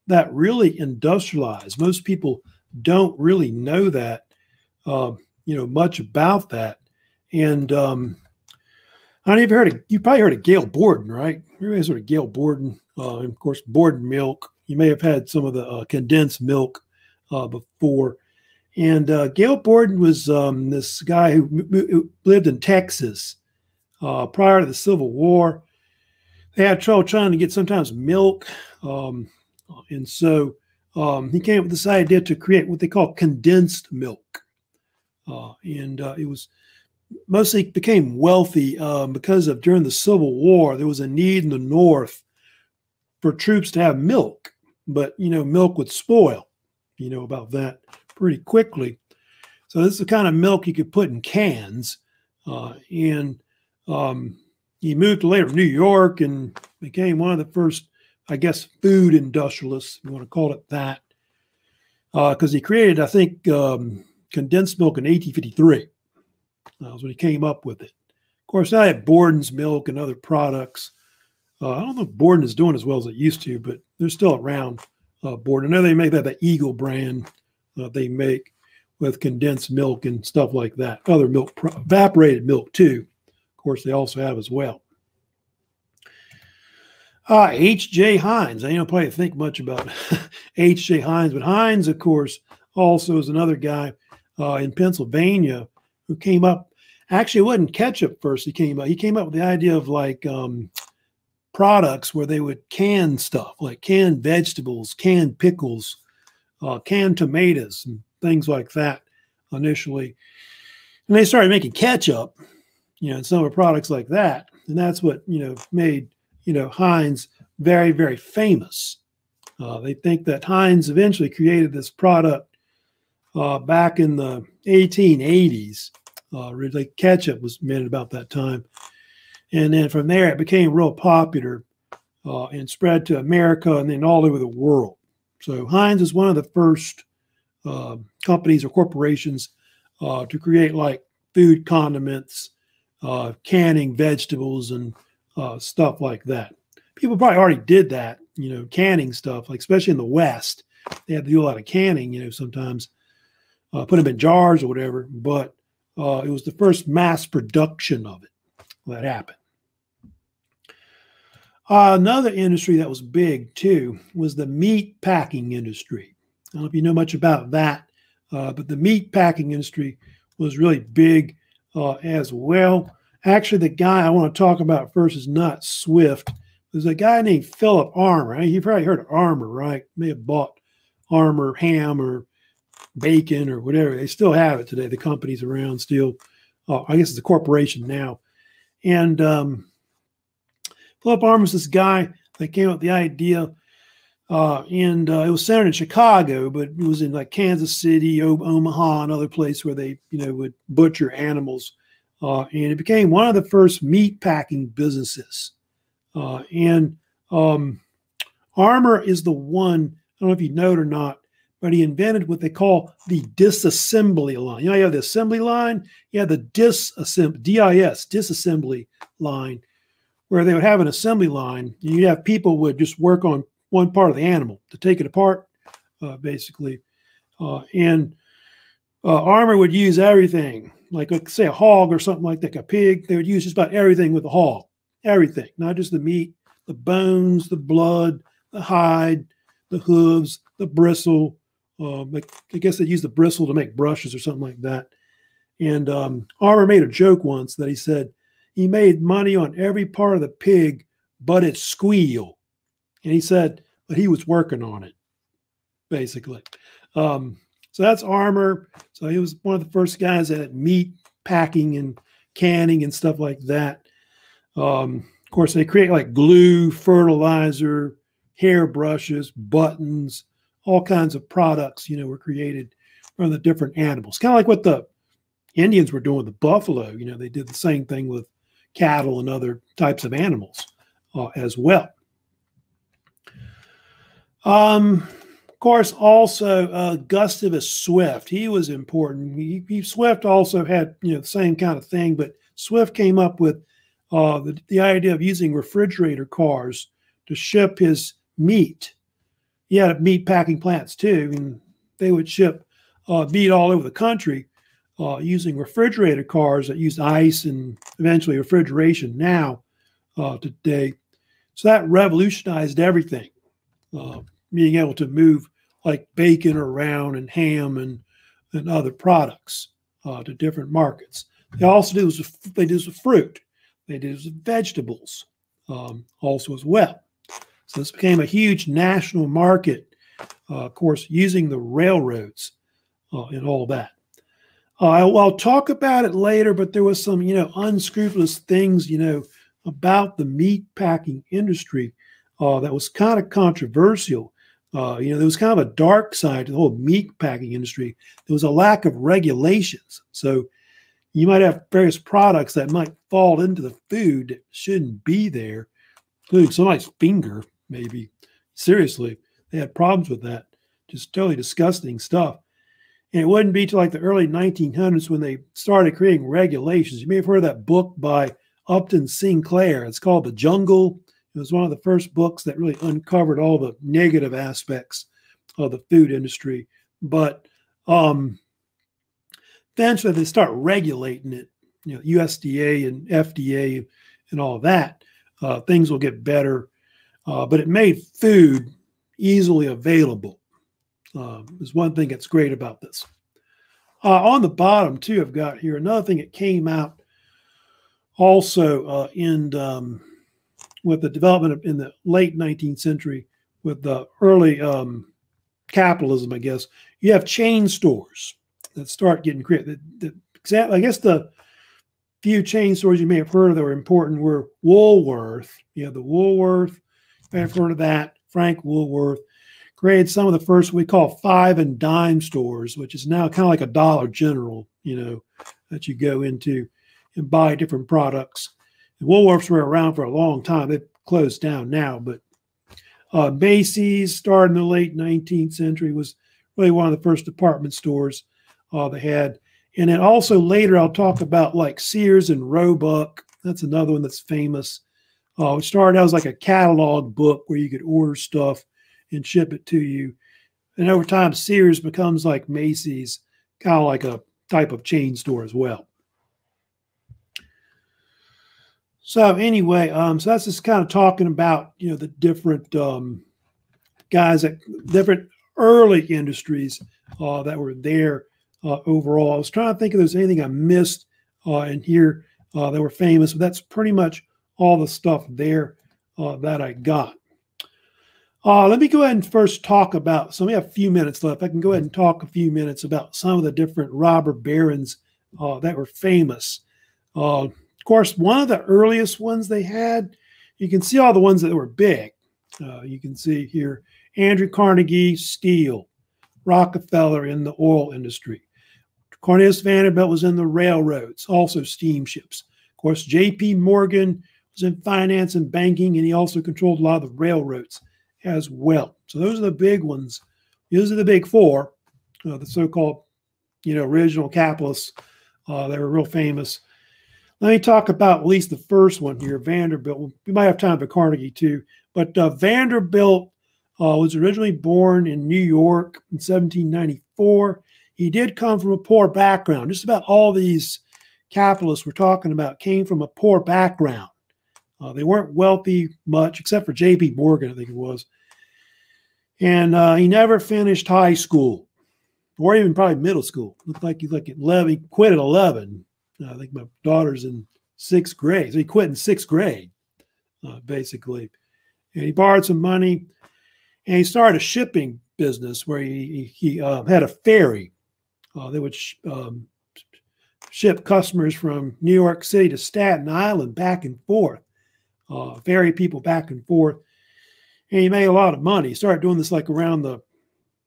that really industrialized. Most people don't really know that. uh, you know, much about that. And um, I don't even heard of, you probably heard of Gail Borden, right? Everybody's heard of Gail Borden. Uh, and of course, Borden milk. You may have had some of the uh, condensed milk uh, before. And uh, Gail Borden was um, this guy who, who, lived in Texas uh, prior to the Civil War. They had trouble trying to get sometimes milk. Um, and so um, he came up with this idea to create what they call condensed milk. Uh, and it was mostly became wealthy um, because of during the Civil War, there was a need in the North for troops to have milk, but you know, milk would spoil, you know, about that pretty quickly. So this is the kind of milk you could put in cans. Uh, and um, he moved to later New York and became one of the first, I guess, food industrialists, you want to call it that, because uh, he created, I think, um, condensed milk in 1853. That was when he came up with it. Of course, I have Borden's milk and other products. Uh, I don't know if Borden is doing as well as it used to, but they're still around. Uh, Borden. I know they make that the Eagle brand uh, they make with condensed milk and stuff like that. Other milk, evaporated milk too. Of course, they also have as well. Uh, H.J. Heinz. I don't probably think much about *laughs* H.J. Heinz, but Heinz, of course, also is another guy uh, in Pennsylvania who came up. Actually, it wasn't ketchup first. He came up. He came up with the idea of like um, products where they would can stuff, like canned vegetables, canned pickles, uh, canned tomatoes, and things like that. Initially, and they started making ketchup, you know, and some of the products like that, and that's what you know made you know Heinz very very famous. Uh, they think that Heinz eventually created this product uh, back in the 1880s. Uh, really, ketchup was made about that time. And then from there, it became real popular uh, and spread to America and then all over the world. So Heinz is one of the first uh, companies or corporations uh, to create like food condiments, uh, canning vegetables, and uh, stuff like that. People probably already did that, you know, canning stuff, like especially in the West. They had to do a lot of canning, you know, sometimes uh, put them in jars or whatever. But uh, it was the first mass production of it that happened. Uh, another industry that was big too was the meat packing industry. I don't know if you know much about that, uh, but the meat packing industry was really big uh, as well. Actually, the guy I want to talk about first is not Swift. There's a guy named Philip Armour. You probably heard of Armour, right? May have bought Armour ham or bacon or whatever. They still have it today. The company's around still. Uh, I guess it's a corporation now. And um, Philip was this guy that came up with the idea. Uh, and uh, it was centered in Chicago, but it was in like Kansas City, o- Omaha, and other places where they, you know, would butcher animals. Uh, and it became one of the first meat packing businesses. Uh, and um, Armour is the one, I don't know if you know it or not, but he invented what they call the disassembly line. You know, you have the assembly line, you have the disassembly, DIS, disassembly line, where they would have an assembly line. And you'd have people would just work on one part of the animal to take it apart, uh, basically. Uh, and uh, Armour would use everything, like, like say a hog or something like that, like a pig. They would use just about everything with a hog, everything, not just the meat, the bones, the blood, the hide, the hooves, the bristle, um, I guess they used the bristle to make brushes or something like that. And um, Armour made a joke once that he said he made money on every part of the pig but its squeal. And he said, but he was working on it, basically. Um, so that's Armour. So he was one of the first guys at meat packing and canning and stuff like that. Um, of course, they create like glue, fertilizer, hair brushes, buttons, all kinds of products, you know, were created from the different animals. Kind of like what the Indians were doing with the buffalo. You know, they did the same thing with cattle and other types of animals uh, as well. Um, of course, also uh, Gustavus Swift. He was important. He, he, Swift also had you know the same kind of thing, but Swift came up with uh, the, the idea of using refrigerator cars to ship his meat he had meat packing plants too, and they would ship uh, meat all over the country. uh, using refrigerated cars that used ice and eventually refrigeration now uh, today. So that revolutionized everything, uh, being able to move like bacon around and ham and, and other products uh, to different markets. They also did this with, they did this with fruit. They did this with vegetables um, also as well. So this became a huge national market, uh, of course, using the railroads uh, and all that. Uh, I'll, talk about it later, but there was some, you know, unscrupulous things, you know, about the meat packing industry uh, that was kind of controversial. Uh, you know, there was kind of a dark side to the whole meat packing industry. There was a lack of regulations. So you might have various products that might fall into the food that shouldn't be there, including somebody's finger, maybe. Seriously, they had problems with that. Just totally disgusting stuff. And it wouldn't be till like the early 1900s when they started creating regulations. You may have heard of that book by Upton Sinclair. It's called The Jungle. It was one of the first books that really uncovered all the negative aspects of the food industry. But um, eventually they start regulating it, you know, USDA and FDA and all that. Uh, things will get better. Uh, but it made food easily available um, is one thing that's great about this. Uh, on the bottom, too, I've got here another thing that came out also uh, in um, with the development of, in the late 19th century with the early um, capitalism, I guess. You have chain stores that start getting created. The, the, I guess the few chain stores you may have heard of that were important were Woolworth. You have the Woolworth. Have heard of that. Frank Woolworth created some of the first we call five and dime stores, which is now kind of like a Dollar General, you know, that you go into and buy different products. And Woolworths were around for a long time. They've closed down now, but uh, Macy's started in the late 19th century was really one of the first department stores uh, they had. And then also later, I'll talk about like Sears and Roebuck. That's another one that's famous. Uh, it started out as like a catalog book where you could order stuff and ship it to you. And over time, Sears becomes like Macy's, kind of like a type of chain store as well. So anyway, um, so that's just kind of talking about you know the different um, guys at different early industries uh, that were there uh, overall. I was trying to think if there's anything I missed uh, in here uh, that were famous, but that's pretty much all the stuff there uh, that I got. Uh, let me go ahead and first talk about. So we have a few minutes left. I can go ahead and talk a few minutes about some of the different robber barons uh, that were famous. Uh, of course, one of the earliest ones they had, you can see all the ones that were big. Uh, you can see here Andrew Carnegie, steel, Rockefeller in the oil industry. Cornelius Vanderbilt was in the railroads, also steamships. Of course, J.P. Morgan was in finance and banking, and he also controlled a lot of the railroads as well. So those are the big ones. Those are the big four, uh, the so-called, you know, original capitalists. Uh, they were real famous. Let me talk about at least the first one here, Vanderbilt. We might have time for Carnegie too, but uh, Vanderbilt uh, was originally born in New York in 1794. He did come from a poor background. Just about all these capitalists we're talking about came from a poor background. Uh, they weren't wealthy much, except for J.P. Morgan, I think it was. And uh, he never finished high school, or even probably middle school. Looked like he like at 11, he quit at 11. Uh, I think my daughter's in sixth grade, so he quit in sixth grade, uh, basically. And he borrowed some money, and he started a shipping business where he he, he uh, had a ferry. Uh, they would sh- um, ship customers from New York City to Staten Island back and forth uh, ferry people back and forth. And he made a lot of money. He started doing this like around the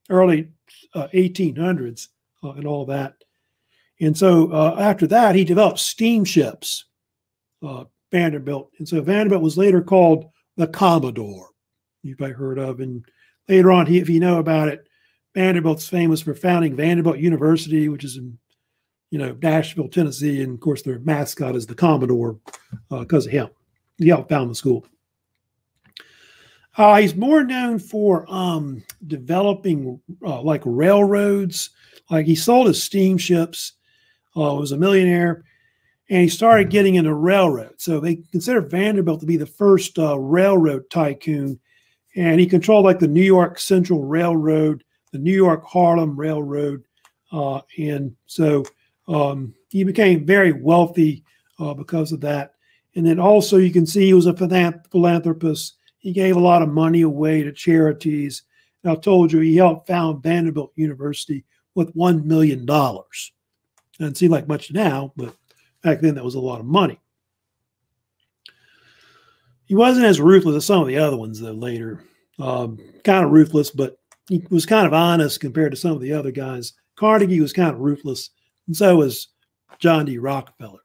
early uh, 1800s uh, and all that. And so uh, after that, he developed steamships, uh, Vanderbilt. And so Vanderbilt was later called the Commodore, you've probably heard of. And later on, he, if you know about it, Vanderbilt's famous for founding Vanderbilt University, which is in, you know, Nashville, Tennessee. And of course, their mascot is the Commodore because uh, of him yeah, found the school. Uh, he's more known for um, developing uh, like railroads. Like he sold his steamships uh, was a millionaire, and he started getting into railroad. So they consider Vanderbilt to be the first uh, railroad tycoon, and he controlled like the New York Central Railroad, the New York Harlem Railroad, uh, and so um, he became very wealthy uh, because of that. And then also you can see he was a philanthropist. He gave a lot of money away to charities. And I told you he helped found Vanderbilt University with $1 million. Doesn't seem like much now, but back then that was a lot of money. He wasn't as ruthless as some of the other ones, though, later. Um, kind of ruthless, but he was kind of honest compared to some of the other guys. Carnegie was kind of ruthless, and so was John D. Rockefeller.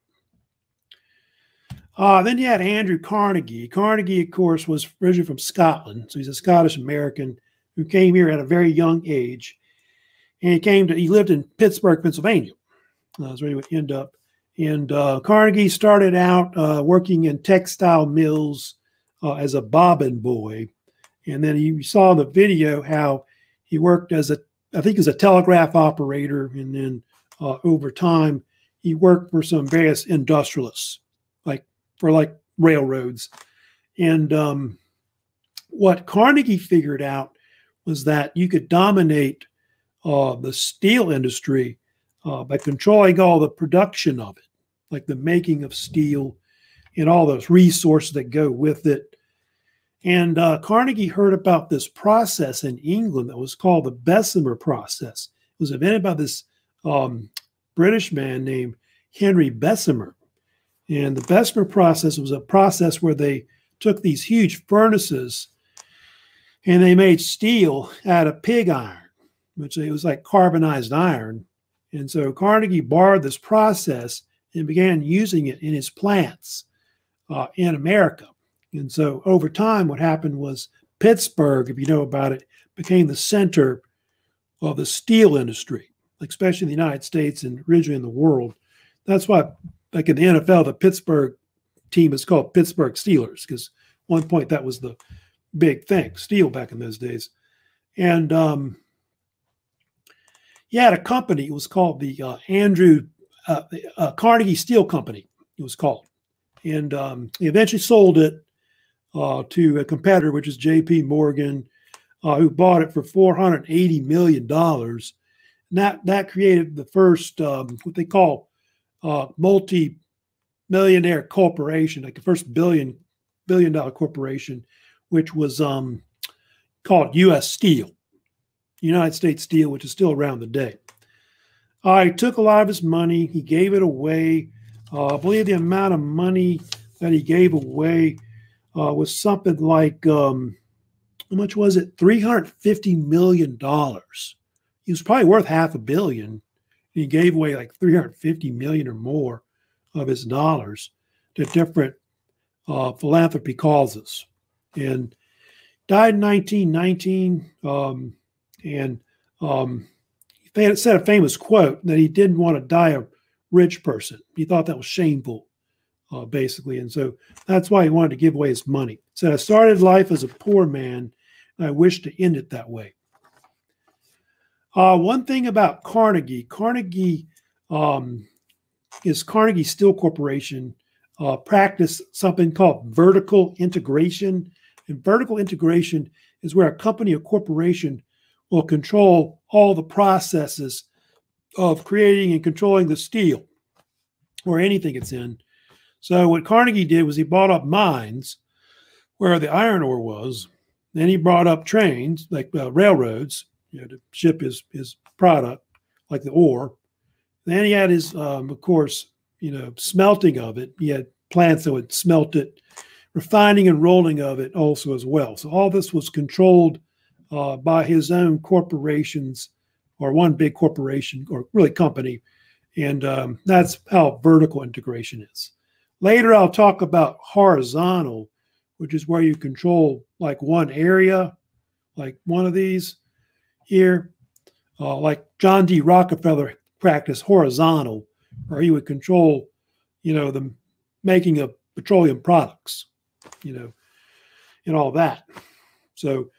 Uh, then you had Andrew Carnegie. Carnegie, of course, was originally from Scotland, so he's a Scottish American who came here at a very young age, and he came to he lived in Pittsburgh, Pennsylvania. Uh, that's where he would end up. And uh, Carnegie started out uh, working in textile mills uh, as a bobbin boy, and then he saw the video how he worked as a I think as a telegraph operator, and then uh, over time he worked for some various industrialists for like railroads. And um, what Carnegie figured out was that you could dominate uh, the steel industry uh, by controlling all the production of it, like the making of steel and all those resources that go with it. And uh, Carnegie heard about this process in England that was called the Bessemer process. It was invented by this um, British man named Henry Bessemer. And the Bessemer process was a process where they took these huge furnaces and they made steel out of pig iron, which it was like carbonized iron. And so Carnegie borrowed this process and began using it in his plants uh, in America. And so over time, what happened was Pittsburgh, if you know about it, became the center of the steel industry, especially in the United States and originally in the world. That's why like in the NFL, the Pittsburgh team is called Pittsburgh Steelers because one point that was the big thing, steel back in those days. And um, he had a company. It was called the uh, Andrew uh, uh, Carnegie Steel Company. It was called, and um, he eventually sold it uh, to a competitor, which is J.P. Morgan, uh, who bought it for four hundred eighty million dollars. That that created the first um, what they call uh, multi-millionaire corporation, like the first billion billion dollar corporation, which was um, called U.S. Steel, United States Steel, which is still around today. He took a lot of his money. He gave it away. Uh, I believe the amount of money that he gave away uh, was something like um, how much was it? Three hundred fifty million dollars. He was probably worth half a billion he gave away like 350 million or more of his dollars to different uh, philanthropy causes. And died in 1919 um, and um, he said a famous quote that he didn't want to die a rich person. He thought that was shameful uh, basically and so that's why he wanted to give away his money. He said i started life as a poor man. And i wish to end it that way uh, one thing about Carnegie, Carnegie um, is Carnegie Steel Corporation uh, practice something called vertical integration. And vertical integration is where a company or corporation will control all the processes of creating and controlling the steel or anything it's in. So what Carnegie did was he bought up mines where the iron ore was. Then he brought up trains like uh, railroads you know, to ship his his product, like the ore. Then he had his, um, of course, you know, smelting of it. He had plants that would smelt it, refining and rolling of it also as well. So all this was controlled uh, by his own corporations or one big corporation or really company. And um, that's how vertical integration is. Later, I'll talk about horizontal, which is where you control like one area, like one of these, here, uh, like John D. Rockefeller practiced horizontal, where he would control, you know, the making of petroleum products, you know, and all that. So,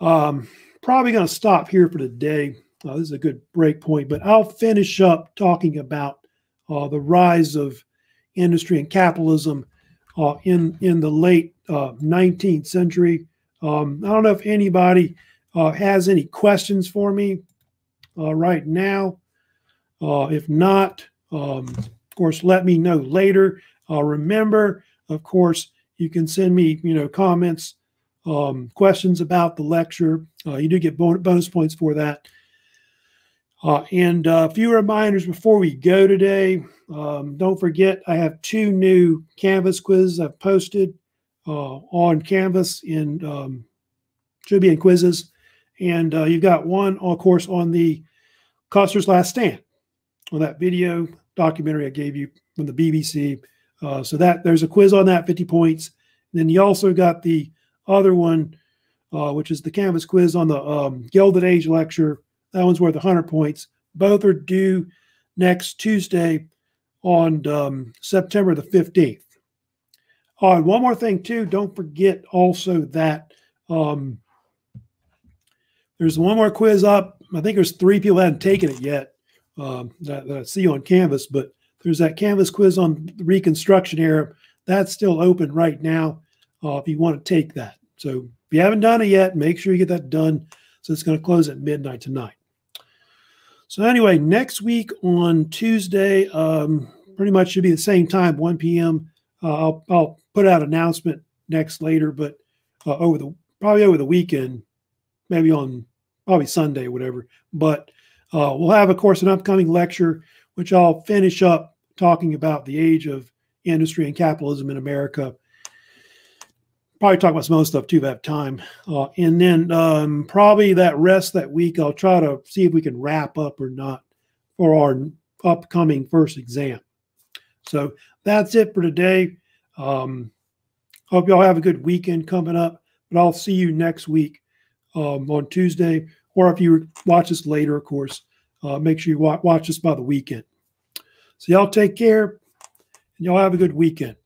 um, probably going to stop here for today. Uh, this is a good break point, but I'll finish up talking about uh, the rise of industry and capitalism uh, in in the late uh, 19th century. Um, I don't know if anybody uh, has any questions for me uh, right now. Uh, if not, um, of course, let me know later. remember, of course, you can send me, you know, comments, um, questions about the lecture. you do get bonus points for that. Uh, and uh, a few reminders before we go today. Um, don't forget, I have two new Canvas quizzes I've posted uh, on Canvas in um, should be in quizzes, and uh, you've got one, of course, on the Custer's Last Stand, on that video documentary I gave you from the BBC. Uh, so that there's a quiz on that, 50 points. And then you also got the other one, uh, which is the Canvas quiz on the um, Gilded Age lecture that one's worth 100 points. Both are due next Tuesday on um, September the 15th. All right, one more thing, too. Don't forget also that um, there's one more quiz up. I think there's three people that haven't taken it yet um, that, that I see on Canvas, but there's that Canvas quiz on Reconstruction era. That's still open right now uh, if you want to take that. So if you haven't done it yet, make sure you get that done. So it's going to close at midnight tonight. So anyway, next week on Tuesday, um, pretty much should be the same time, 1 p.m. Uh, I'll, I'll put out announcement next later, but uh, over the probably over the weekend, maybe on probably Sunday, or whatever. But uh, we'll have, of course, an upcoming lecture, which I'll finish up talking about the age of industry and capitalism in America probably talk about some other stuff too if I have time. Uh, and then um, probably that rest that week, I'll try to see if we can wrap up or not for our upcoming first exam. So that's it for today. Um, hope y'all have a good weekend coming up, but I'll see you next week um, on Tuesday, or if you watch this later, of course, uh, make sure you watch, watch this by the weekend. So y'all take care and y'all have a good weekend.